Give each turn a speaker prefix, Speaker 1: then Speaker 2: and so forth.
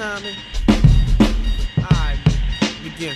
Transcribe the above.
Speaker 1: timing. Alright, begin.